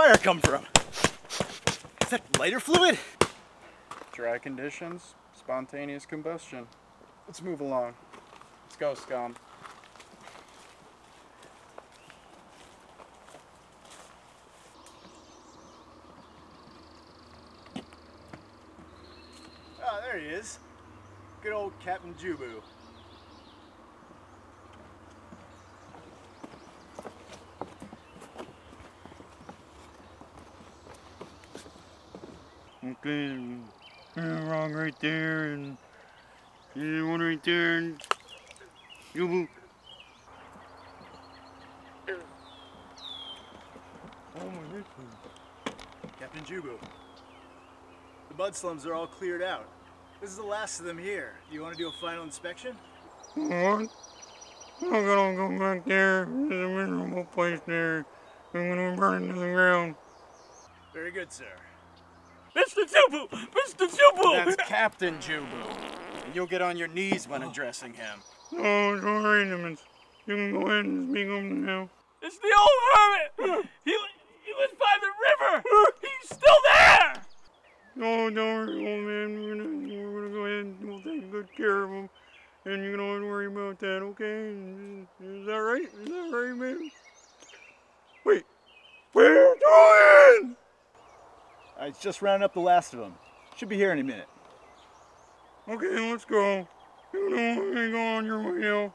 fire come from? Is that lighter fluid? Dry conditions, spontaneous combustion. Let's move along. Let's go, scum. Oh, there he is. Good old Captain Jubu. Okay, uh, wrong right there, and one right there, and you. Oh my goodness. Captain Jubu. The mud slums are all cleared out. This is the last of them here. Do you want to do a final inspection? What? I'm gonna go back there. There's a miserable place there. I'm gonna burn to the ground. Very good, sir. Mr. Jubu! Mr. Jubu! That's Captain Jubu. And you'll get on your knees when addressing him. Oh, it's all right, Emmons. You can go ahead and speak up now. It's the old hermit! He, he lives by the river! He's still there! Oh, don't worry, old man. We're gonna, we're gonna go ahead and we'll take good care of him. And you don't have to worry about that, okay? Is that right? Is that right, man? Wait, where are you going? Right, just rounding up the last of them. Should be here any minute. Okay, let's go. You know, on your.